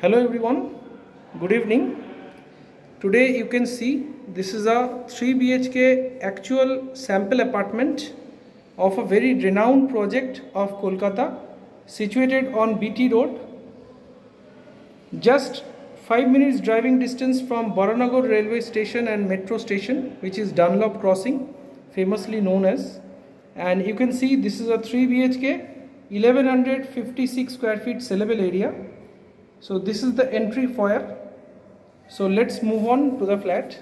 hello everyone. Good evening. Today you can see this is a 3 bhk actual sample apartment of a very renowned project of kolkata situated on bt road. Just 5 minutes driving distance from baranagar railway station and metro station which is dunlop crossing famously known as. And you can see this is a 3 bhk 1156 square feet sellable area so this is the entry foyer so let's move on to the flat.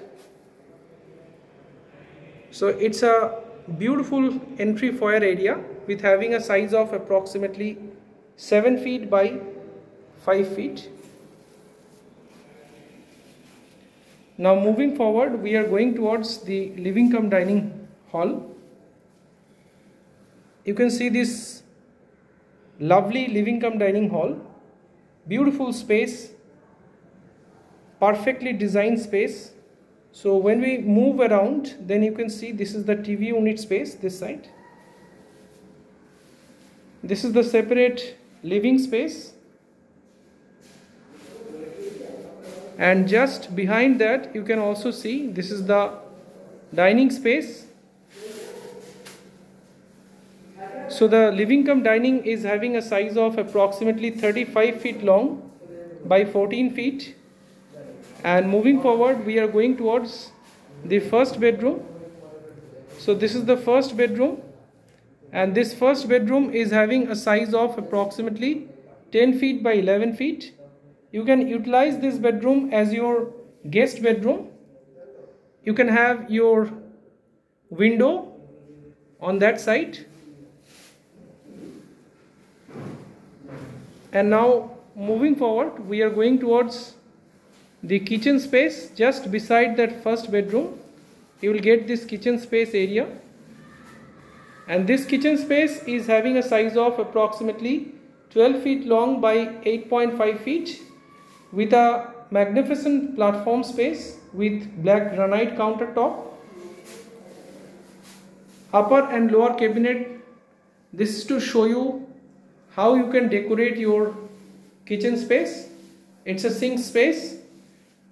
So it's a beautiful entry foyer area with having a size of approximately 7 feet by 5 feet. Now moving forward we are going towards the living cum dining hall. You can see this lovely living cum dining hall beautiful space perfectly designed space. So when we move around then you can see this is the TV unit space this side. This is the separate living space. And just behind that you can also see this is the dining space So the living cum dining is having a size of approximately 35 feet long by 14 feet. And moving forward, we are going towards the first bedroom. So this is the first bedroom. And this first bedroom is having a size of approximately 10 feet by 11 feet. You can utilize this bedroom as your guest bedroom. You can have your window on that side and now moving forward we are going towards the kitchen space just beside that first bedroom. You will get this kitchen space area. And this kitchen space is having a size of approximately 12 feet long by 8.5 feet with a magnificent platform space with black granite countertop. Upper and lower cabinet. This is to show you how you can decorate your kitchen space? It's a sink space.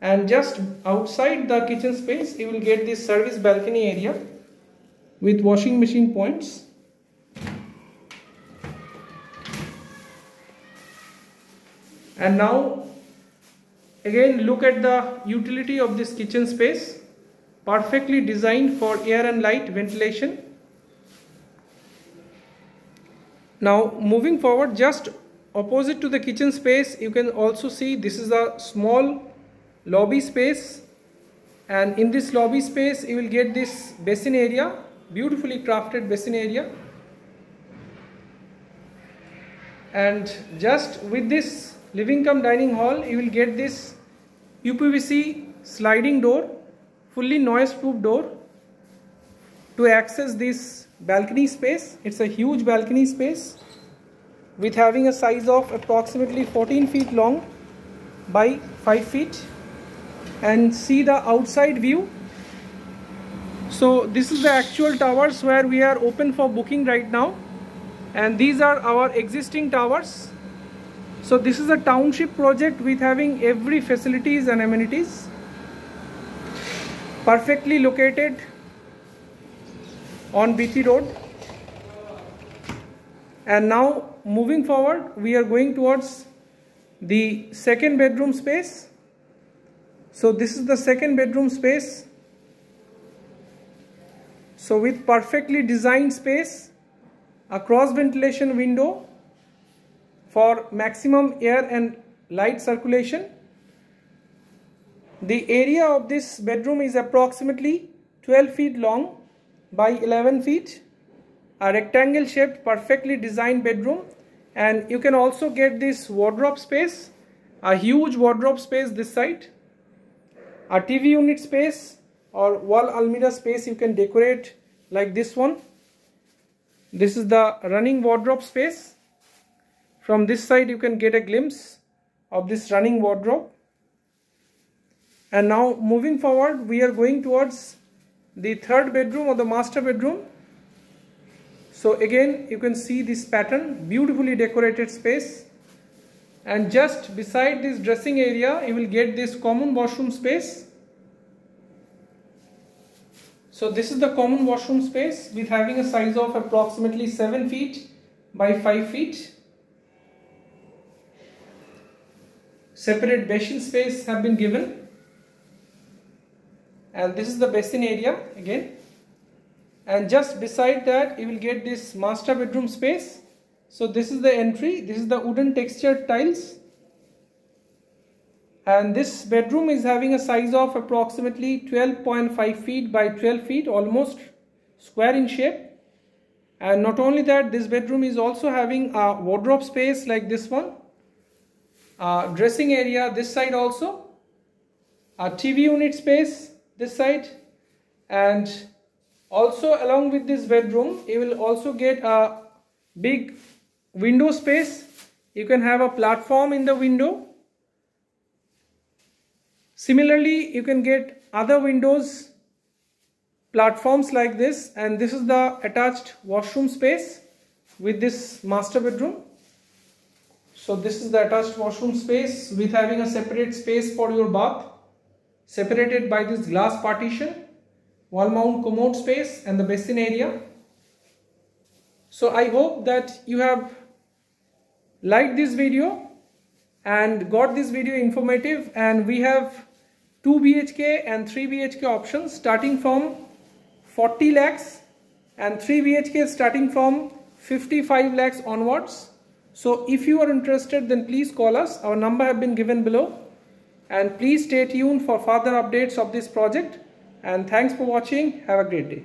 And just outside the kitchen space you will get this service balcony area with washing machine points. And now again look at the utility of this kitchen space. Perfectly designed for air and light ventilation now moving forward just opposite to the kitchen space you can also see this is a small lobby space. And in this lobby space you will get this basin area beautifully crafted basin area. And just with this living cum dining hall you will get this UPVC sliding door fully noise proof door to access this balcony space. It's a huge balcony space with having a size of approximately 14 feet long by 5 feet. And see the outside view. So this is the actual towers where we are open for booking right now. And these are our existing towers. So this is a township project with having every facilities and amenities. Perfectly located on BT Road. And now moving forward, we are going towards the second bedroom space. So this is the second bedroom space. So with perfectly designed space, a cross ventilation window for maximum air and light circulation. The area of this bedroom is approximately 12 feet long by 11 feet a rectangle shaped perfectly designed bedroom and you can also get this wardrobe space a huge wardrobe space this side a TV unit space or wall almirah space you can decorate like this one. This is the running wardrobe space. From this side you can get a glimpse of this running wardrobe. And now moving forward we are going towards the third bedroom or the master bedroom. So again you can see this pattern beautifully decorated space. And just beside this dressing area you will get this common washroom space. So this is the common washroom space with having a size of approximately 7 feet by 5 feet. Separate basin space have been given and this is the basin area again. And just beside that you will get this master bedroom space. So this is the entry. This is the wooden textured tiles. And this bedroom is having a size of approximately 12.5 feet by 12 feet almost square in shape. And not only that this bedroom is also having a wardrobe space like this one. A dressing area this side also. A TV unit space this side. And also along with this bedroom you will also get a big window space. You can have a platform in the window. Similarly you can get other windows platforms like this. And this is the attached washroom space with this master bedroom. So this is the attached washroom space with having a separate space for your bath separated by this glass partition wall mount commode space and the basin area. So I hope that you have liked this video and got this video informative and we have 2 BHK and 3 BHK options starting from 40 lakhs and 3 BHK starting from 55 lakhs onwards. So if you are interested then please call us. Our number have been given below and please stay tuned for further updates of this project. And thanks for watching. Have a great day